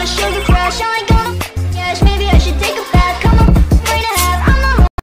wanna sugar crash.